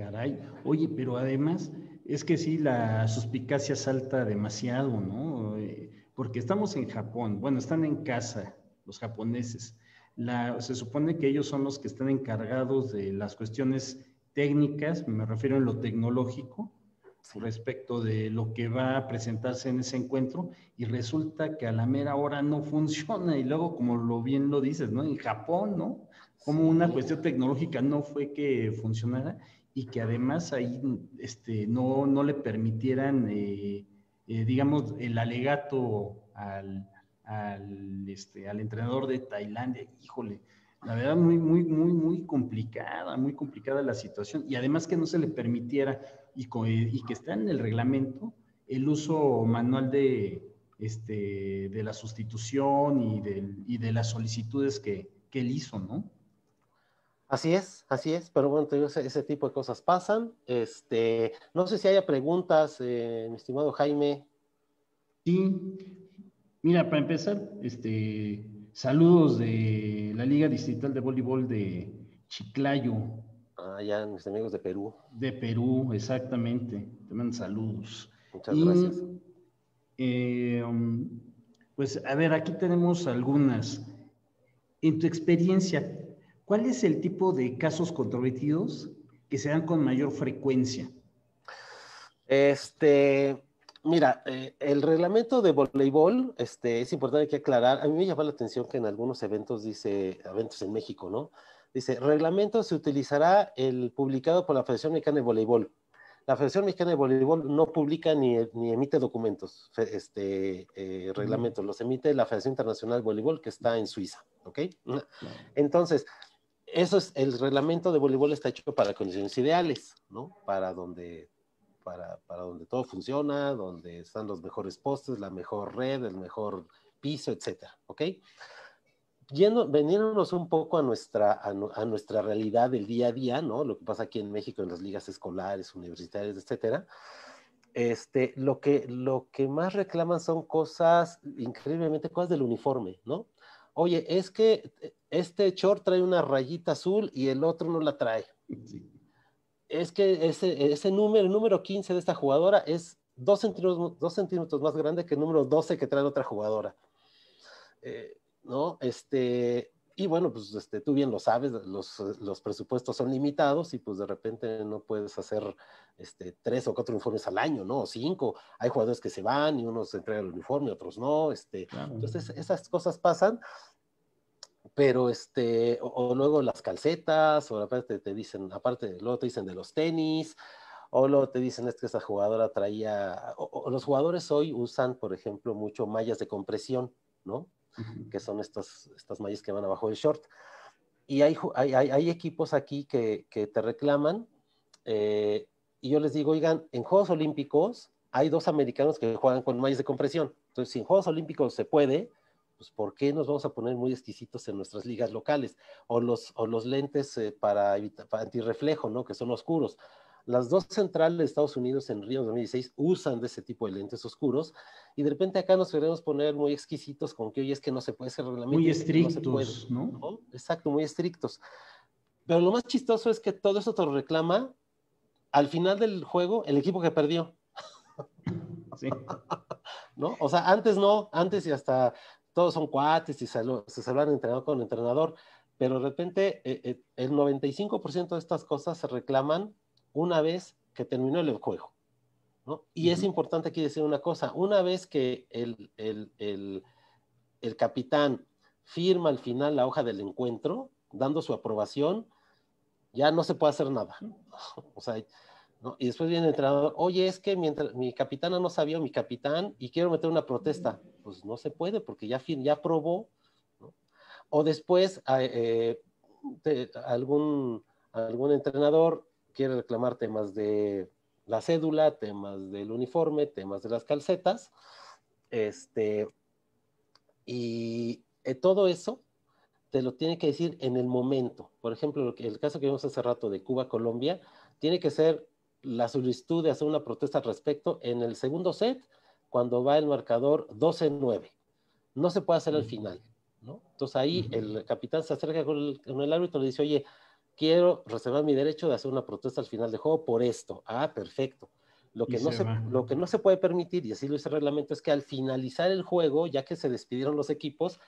Caray, oye, pero además es que sí, la suspicacia salta demasiado, ¿no? Porque estamos en Japón, bueno, están en casa los japoneses. La, se supone que ellos son los que están encargados de las cuestiones técnicas, me refiero a lo tecnológico, respecto de lo que va a presentarse en ese encuentro y resulta que a la mera hora no funciona y luego como lo bien lo dices, ¿no? En Japón, ¿no? Como una cuestión tecnológica no fue que funcionara y que además ahí este, no, no le permitieran, eh, eh, digamos, el alegato al, al, este, al entrenador de Tailandia, híjole, la verdad muy, muy, muy, muy complicada, muy complicada la situación y además que no se le permitiera y, que está en el reglamento el uso manual de, este, de la sustitución y de, y de las solicitudes que, que, él hizo, ¿no? Así es, así es, pero bueno, ese, ese, tipo de cosas pasan. Este, no sé si haya preguntas, eh, mi estimado Jaime. Sí, mira, para empezar, este, saludos de la Liga Distrital de Voleibol de Chiclayo, allá mis amigos de Perú. De Perú, exactamente. Te mandan saludos. Muchas gracias. Eh, um, pues a ver, aquí tenemos algunas. En tu experiencia, ¿cuál es el tipo de casos controvertidos que se dan con mayor frecuencia? Este, mira, eh, el reglamento de voleibol, este, es importante que aclarar. A mí me llama la atención que en algunos eventos dice, eventos en México, ¿no? Dice, reglamento se utilizará el publicado por la Federación Mexicana de Voleibol. La Federación Mexicana de Voleibol no publica ni, ni emite documentos, este, eh, reglamentos, los emite la Federación Internacional de Voleibol que está en Suiza, ¿ok? Entonces, eso es, el reglamento de voleibol está hecho para condiciones ideales, ¿no? Para donde para, para, donde todo funciona, donde están los mejores postes, la mejor red, el mejor piso, etcétera, ¿ok? Yendo, veniéndonos un poco a nuestra, a, a, nuestra realidad del día a día, ¿no? Lo que pasa aquí en México en las ligas escolares, universitarias, etcétera. Este, lo que, lo que más reclaman son cosas, increíblemente, cosas del uniforme, ¿no? Oye, es que este short trae una rayita azul y el otro no la trae. Sí es que ese, ese número, el número 15 de esta jugadora es dos centímetros, dos centímetros más grande que el número 12 que trae otra jugadora. Eh, ¿No? Este, y bueno, pues este, tú bien lo sabes, los, los, presupuestos son limitados y pues de repente no puedes hacer este, tres o cuatro uniformes al año, ¿no? O cinco. Hay jugadores que se van y unos entregan el uniforme, otros no. Este, Entonces esas cosas pasan pero este, o, luego las calcetas, o aparte te dicen, aparte, luego te dicen de los tenis, o luego te dicen es que esa jugadora traía, o, los jugadores hoy usan, por ejemplo, mucho mallas de compresión, ¿no? Que son estos, estas mallas que van abajo del short. Y hay, hay, hay equipos aquí que, que te reclaman, eh, y yo les digo, oigan, en Juegos Olímpicos hay dos americanos que juegan con mallas de compresión. Entonces, si en Juegos Olímpicos se puede, pues ¿por qué nos vamos a poner muy exquisitos en nuestras ligas locales? O los, o los lentes eh, para, para antirreflejo, ¿no? Que son oscuros. Las dos centrales de Estados Unidos en Río 2016 usan de ese tipo de lentes oscuros y de repente acá nos queremos poner muy exquisitos con que hoy es que no se puede hacer reglamento. Muy estrictos, no, ¿no? Exacto, muy estrictos. Pero lo más chistoso es que todo eso te lo reclama al final del juego el equipo que perdió. Sí. ¿No? O sea, antes no, antes y hasta todos son cuates y se, se saludan entrenador con entrenador, pero de repente eh, eh, el 95% de estas cosas se reclaman una vez que terminó el juego. ¿no? Y es importante aquí decir una cosa, una vez que el, el, el, el capitán firma al final la hoja del encuentro, dando su aprobación, ya no se puede hacer nada. O sea, y después viene el entrenador, oye, es que mientras, mi capitana no sabía, mi capitán, y quiero meter una protesta. Pues no se puede porque ya, ya aprobó. O después eh, algún, algún entrenador quiere reclamar temas de la cédula, temas del uniforme, temas de las calcetas. Este, y eh, todo eso te lo tiene que decir en el momento. Por ejemplo, el caso que vimos hace rato de Cuba-Colombia, tiene que ser la solicitud de hacer una protesta al respecto en el segundo set, cuando va el marcador 12-9. No se puede hacer al final, ¿no? Entonces ahí el capitán se acerca con el, árbitro y le dice, oye, quiero reservar mi derecho de hacer una protesta al final del juego por esto. Ah, perfecto. Lo que, no se, lo que no se puede permitir, y así lo dice el reglamento, es que al finalizar el juego, ya que se despidieron los equipos,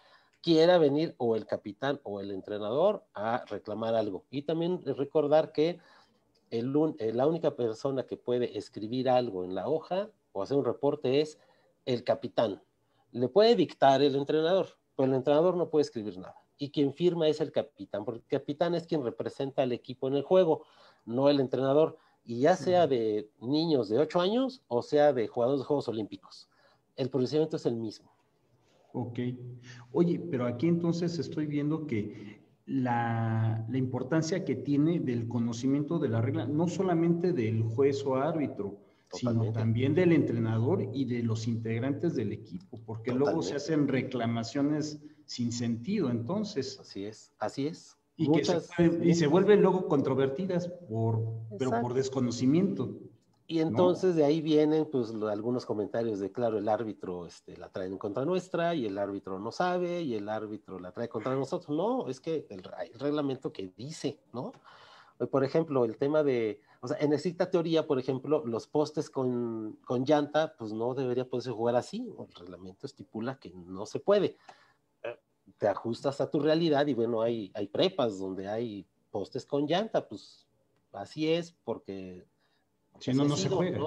quiera venir o el capitán o el entrenador a reclamar algo. Y también recordar que eh, la única persona que puede escribir algo en la hoja o hacer un reporte es el capitán. Le puede dictar el entrenador, pero el entrenador no puede escribir nada. Y quien firma es el capitán, porque el capitán es quien representa al equipo en el juego, no el entrenador. Y ya sea de niños de 8 años o sea de jugadores de Juegos Olímpicos. El procedimiento es el mismo. Ok. Oye, pero aquí entonces estoy viendo que la, importancia que tiene del conocimiento de la regla, no solamente del juez o árbitro, sino también del entrenador y de los integrantes del equipo, porque luego se hacen reclamaciones sin sentido, entonces. Así es, así es. Y, se, y se vuelven luego controvertidas por, pero por desconocimiento. Y entonces de ahí vienen pues algunos comentarios de, claro, el árbitro este, la trae en contra nuestra y el árbitro no sabe y el árbitro la trae contra nosotros. No, es que el, el reglamento que dice, ¿no? Por ejemplo, el tema de, o sea, en esta teoría, por ejemplo, los postes con, con llanta, pues no debería poderse jugar así. El reglamento estipula que no se puede. Eh, te ajustas a tu realidad y bueno, hay, hay prepas donde hay postes con llanta, pues así es, porque Si no, no se juega.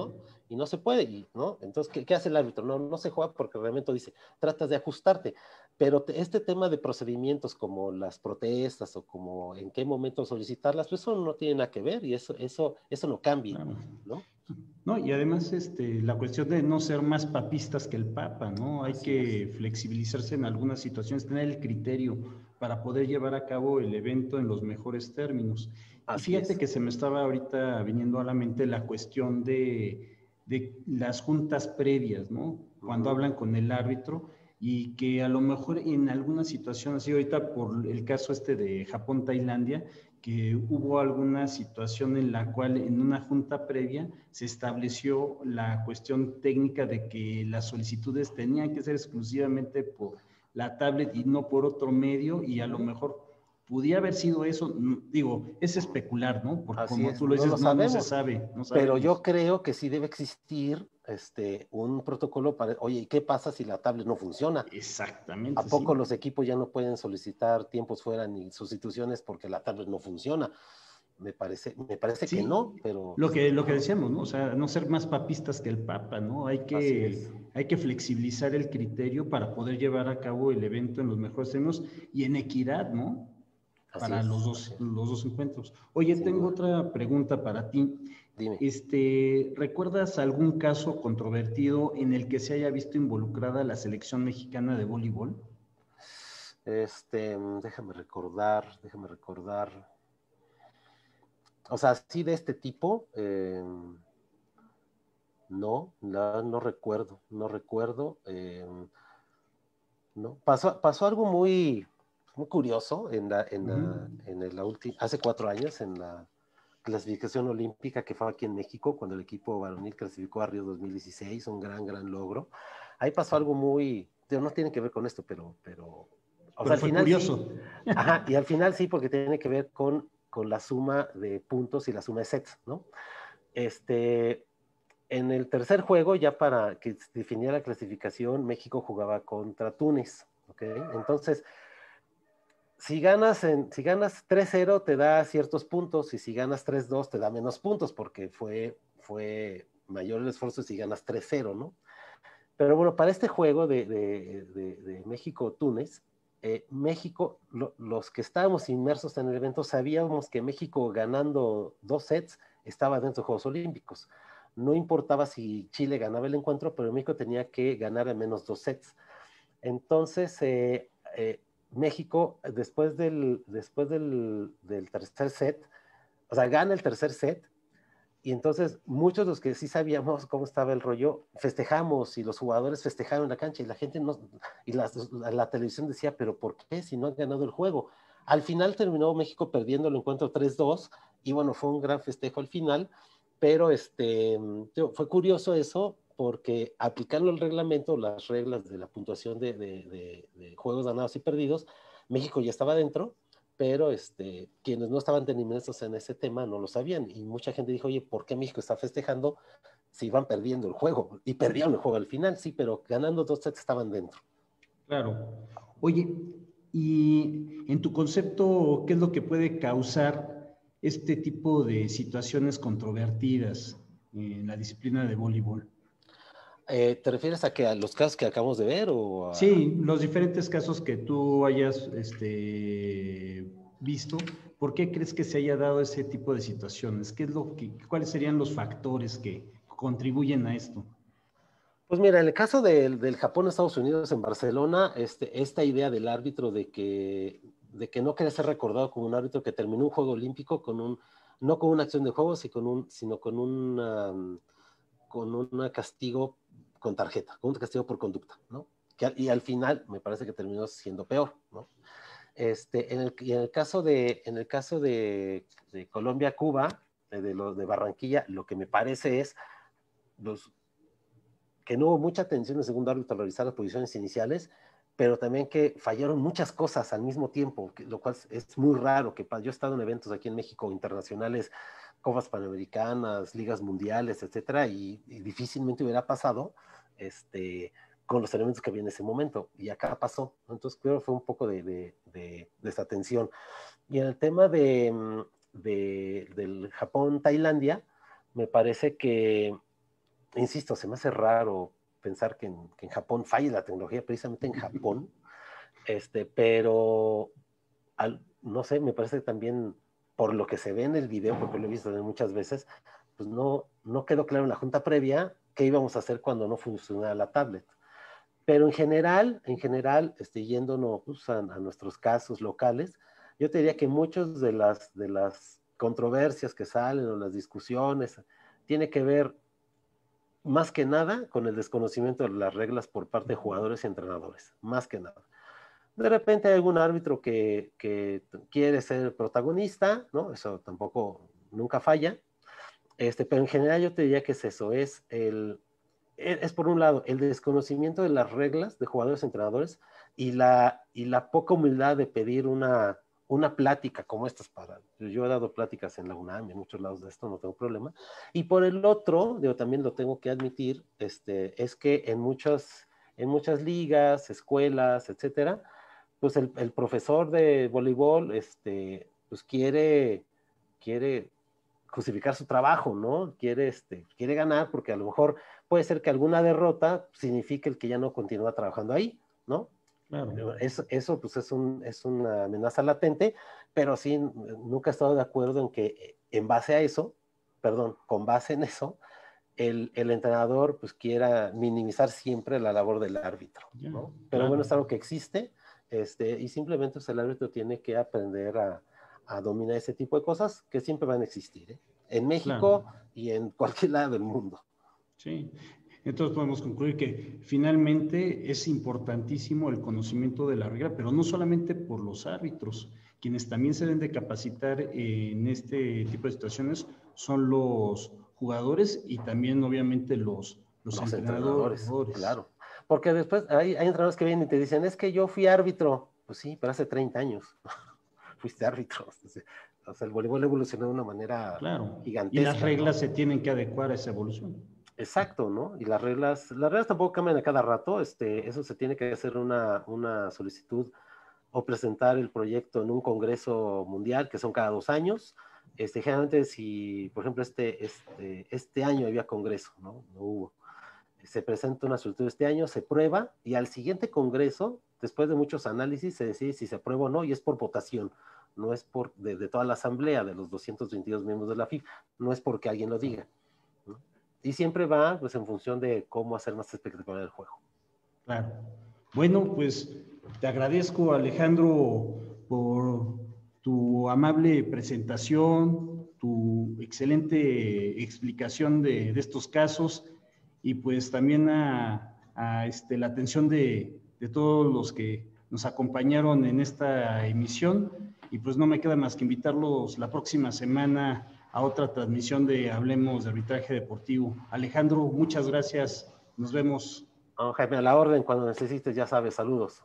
Y no se puede, ¿no? Entonces, ¿qué, hace el árbitro? No, no se juega porque el reglamento dice, tratas de ajustarte. Pero este tema de procedimientos como las protestas o como en qué momento solicitarlas, pues eso no tiene nada que ver y eso, eso, eso no cambia, ¿no? No, y además este, la cuestión de no ser más papistas que el Papa, ¿no? Hay que flexibilizarse en algunas situaciones, tener el criterio para poder llevar a cabo el evento en los mejores términos. Y fíjate que se me estaba ahorita viniendo a la mente la cuestión de, de las juntas previas, ¿no? Cuando hablan con el árbitro y que a lo mejor en alguna situación, así ahorita por el caso este de Japón-Tailandia, que hubo alguna situación en la cual en una junta previa se estableció la cuestión técnica de que las solicitudes tenían que ser exclusivamente por la tablet y no por otro medio y a lo mejor pudiera haber sido eso, digo, es especular, ¿no? Porque como tú lo dices, no, se sabe. pero yo creo que sí debe existir este, un protocolo para, oye, ¿qué pasa si la tablet no funciona? Exactamente. ¿A poco los equipos ya no pueden solicitar tiempos fuera ni sustituciones porque la tablet no funciona? Me parece, me parece que no, pero... Lo que, lo que decíamos, ¿no? O sea, no ser más papistas que el Papa, ¿no? Hay que, hay que flexibilizar el criterio para poder llevar a cabo el evento en los mejores términos y en equidad, ¿no? Para los, dos, los dos encuentros. Oye, tengo otra pregunta para ti. Dime. Este, ¿Recuerdas algún caso controvertido en el que se haya visto involucrada la selección mexicana de voleibol? Este, déjame recordar, déjame recordar. O sea, sí de este tipo, em, no, no, recuerdo, no recuerdo. Em, no, pasó, pasó algo muy, muy curioso en la, en la, en la última, hace cuatro años en la clasificación olímpica que fue aquí en México, cuando el equipo varonil clasificó a Río 2016, un gran, gran logro. Ahí pasó algo muy, no tiene que ver con esto, pero, pero, o sea, al final curioso. ajá, y al final sí, porque tiene que ver con, con la suma de puntos y la suma de sets, ¿no? Este, en el tercer juego, ya para que definiera la clasificación, México jugaba contra Túnez, ¿ok? Entonces, si ganas, en, si ganas 3-0 te da ciertos puntos y si ganas 3-2 te da menos puntos porque fue, fue mayor el esfuerzo si ganas 3-0, ¿no? Pero bueno, para este juego de, de, de, México-Túnez, eh, México, los que estábamos inmersos en el evento sabíamos que México ganando dos sets estaba dentro de Juegos Olímpicos. No importaba si Chile ganaba el encuentro, pero México tenía que ganar al menos dos sets. Entonces, eh, eh, México, después del, después del, tercer set, o sea, gana el tercer set, y entonces muchos de los que sí sabíamos cómo estaba el rollo, festejamos y los jugadores festejaron la cancha y la gente no, y la, la, televisión decía, pero ¿por qué si no han ganado el juego? Al final terminó México perdiendo el encuentro 3-2 y bueno, fue un gran festejo al final, pero este, fue curioso eso porque aplicando el reglamento, las reglas de la puntuación de, juegos ganados y perdidos, México ya estaba dentro, pero este, quienes no estaban inmersos en ese tema no lo sabían. Y mucha gente dijo, oye, ¿por qué México está festejando si iban perdiendo el juego? Y perdieron el juego al final, sí, pero ganando dos sets estaban dentro. Claro. Oye, y en tu concepto, ¿qué es lo que puede causar este tipo de situaciones controvertidas en la disciplina de voleibol? Eh, ¿Te refieres a que a los casos que acabamos de ver o Sí, los diferentes casos que tú hayas este, visto. ¿Por qué crees que se haya dado ese tipo de situaciones? ¿Qué es lo que, ¿Cuáles serían los factores que contribuyen a esto? Pues mira, en el caso del, del Japón-Estados Unidos en Barcelona, este, esta idea del árbitro de que, de que no quiere ser recordado como un árbitro que terminó un juego olímpico con un, no con una acción de juego, sino con un, sino con un, con un castigo con tarjeta, con un castigo por conducta, ¿no? y al final me parece que terminó siendo peor, ¿no? Este, en, el, en el caso de, en el caso de, Colombia-Cuba, de, lo, de Barranquilla, lo que me parece es los, que no hubo mucha atención en el segundo árbitro al revisar las posiciones iniciales, pero también que fallaron muchas cosas al mismo tiempo, lo cual es muy raro. que Yo he estado en eventos aquí en México internacionales, Copas Panamericanas, Ligas Mundiales, etcétera, y difícilmente hubiera pasado este, con los elementos que había en ese momento. Y acá pasó. Entonces, creo que fue un poco de, de, de, desatención. Y en el tema de, mm, del Japón-Tailandia, me parece que, insisto, se me hace raro pensar que en, que en Japón falle la tecnología, precisamente en Japón, este, pero al, no sé, me parece que también por lo que se ve en el video, porque lo he visto muchas veces, pues no, no quedó claro en la junta previa qué íbamos a hacer cuando no funcionara la tablet. Pero en general, en general, este, yéndonos pues, a, a, nuestros casos locales, yo te diría que muchas de las, de las controversias que salen o las discusiones tiene que ver más que nada con el desconocimiento de las reglas por parte de jugadores y entrenadores, más que nada. De repente hay algún árbitro que, que quiere ser protagonista, ¿no? Eso tampoco nunca falla. Este, pero en general yo te diría que es eso, es el, es por un lado el desconocimiento de las reglas de jugadores y entrenadores y la, y la poca humildad de pedir una, una plática como estas para, yo he dado pláticas en la UNAM en muchos lados de esto, no tengo problema. Y por el otro, yo también lo tengo que admitir, este, es que en muchas, en muchas ligas, escuelas, etcétera, pues el, el profesor de voleibol, este, pues quiere, quiere justificar su trabajo, ¿no? Quiere, este, quiere ganar porque a lo mejor puede ser que alguna derrota signifique el que ya no continúa trabajando ahí, ¿no? Claro. Eso, eso pues es, un, es una amenaza latente, pero sí, nunca he estado de acuerdo en que en base a eso, perdón, con base en eso, el, el entrenador pues quiera minimizar siempre la labor del árbitro, ¿no? Pero bueno, es algo que existe este, y simplemente pues, el árbitro tiene que aprender a, a, dominar ese tipo de cosas que siempre van a existir, ¿eh? En México claro. y en cualquier lado del mundo. Sí, entonces podemos concluir que finalmente es importantísimo el conocimiento de la regla, pero no solamente por los árbitros, quienes también se deben de capacitar en este tipo de situaciones son los jugadores y también obviamente los, los, los entrenadores, entrenadores. Claro, porque después hay, hay entrenadores que vienen y te dicen, es que yo fui árbitro. Pues sí, pero hace 30 años fuiste árbitro. O sea, el voleibol evolucionó de una manera claro. gigantesca. Y las reglas ¿no? se tienen que adecuar a esa evolución. Exacto, ¿no? Y las reglas, las reglas tampoco cambian a cada rato, este, eso se tiene que hacer una, una solicitud o presentar el proyecto en un congreso mundial, que son cada dos años. Este, generalmente si, por ejemplo, este, este, este año había congreso, ¿no? No hubo. Se presenta una solicitud este año, se prueba y al siguiente congreso, después de muchos análisis, se decide si se aprueba o no y es por votación. No es por, de, toda la asamblea de los 222 miembros de la FIF, no es porque alguien lo diga. Y siempre va pues en función de cómo hacer más espectacular el juego. Claro. Bueno, pues te agradezco Alejandro por tu amable presentación, tu excelente explicación de estos casos y pues también a, a este, la atención de, de todos los que nos acompañaron en esta emisión y pues no me queda más que invitarlos la próxima semana a otra transmisión de Hablemos de Arbitraje Deportivo. Alejandro, muchas gracias. Nos vemos. Oh, Jaime, a la orden, cuando necesites, ya sabes, saludos.